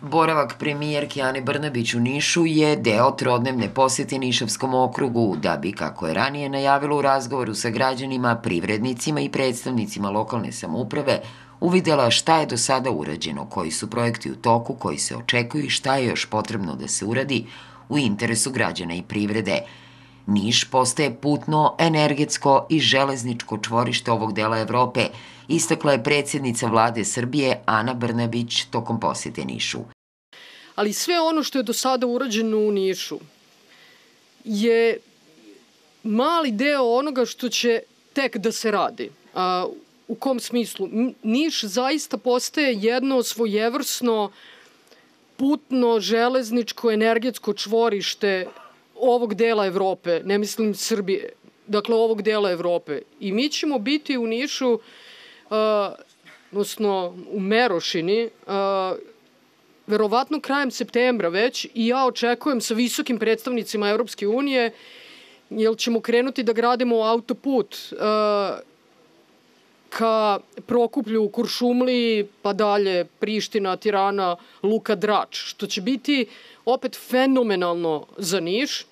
Boravak premijerke Ane Brnabić u Nišu je deo trodnevne posete Nišavskom okrugu, da bi, kako je ranije najavilo u razgovoru sa građanima, privrednicima i predstavnicima lokalne samuprave, uvidela šta je do sada urađeno, koji su projekti u toku, koji se očekuju i šta je još potrebno da se uradi u interesu građana i privrede. Niš postaje putno, energetsko i železničko čvorište ovog dela Evrope, istakla je predsjednica vlade Srbije Ana Brnabić tokom posete Nišu. Ali sve ono što je do sada urađeno u Nišu je mali deo onoga što će tek da se radi. A, u kom smislu? Niš zaista postaje jedno svojevrsno putno, železničko, energetsko čvorište ovog dela Evrope, ne mislim Srbije, dakle ovog dela Evrope. I mi ćemo biti u Nišu, uh, odnosno u Merošini, uh, verovatno krajem septembra već i ja očekujem sa visokim predstavnicima Evropske unije jer ćemo krenuti da gradimo autoput uh, ka Prokuplju u Kuršumliji, pa dalje Priština, Tirana, Luka Drač, što će biti opet fenomenalno za Niš.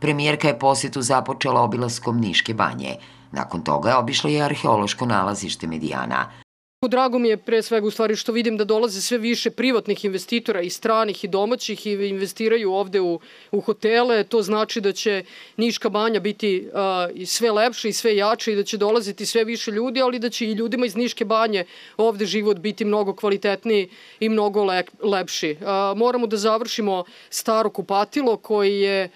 Premijerka je posetu započela obilaskom Niške banje. Nakon toga je obišla i arheološko nalazište Medijana. Drago mi je pre svega u stvari što vidim da dolaze sve više privatnih investitora i stranih i domaćih i investiraju ovde u, u hotele. To znači da će Niška banja biti uh, sve lepše i sve jače i da će dolaziti sve više ljudi, ali da će i ljudima iz Niške banje ovde život biti mnogo kvalitetniji i mnogo le, lepši. Uh, moramo da završimo staro kupatilo koji je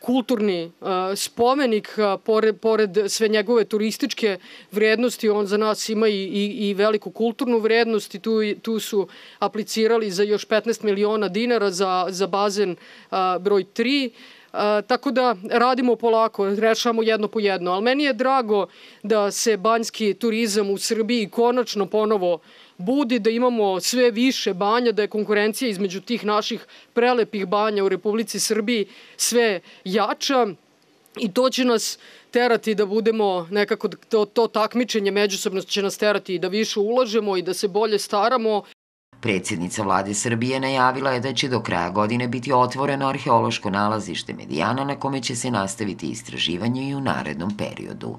kulturni uh, spomenik, uh, pored, pored sve njegove turističke vrednosti, on za nas ima i, i, i veliku kulturnu vrednost i tu, tu su aplicirali za još 15 miliona dinara za, za bazen uh, broj 3. Uh, tako da radimo polako, rešamo jedno po jedno. Ali meni je drago da se banjski turizam u Srbiji konačno ponovo budi, da imamo sve više banja, da je konkurencija između tih naših prelepih banja u Republici Srbiji sve jača i to će nas terati da budemo nekako, to, to takmičenje međusobno će nas terati da više ulažemo i da se bolje staramo. Predsjednica vlade Srbije najavila je da će do kraja godine biti otvoreno arheološko nalazište Medijana na kome će se nastaviti istraživanje i u narednom periodu.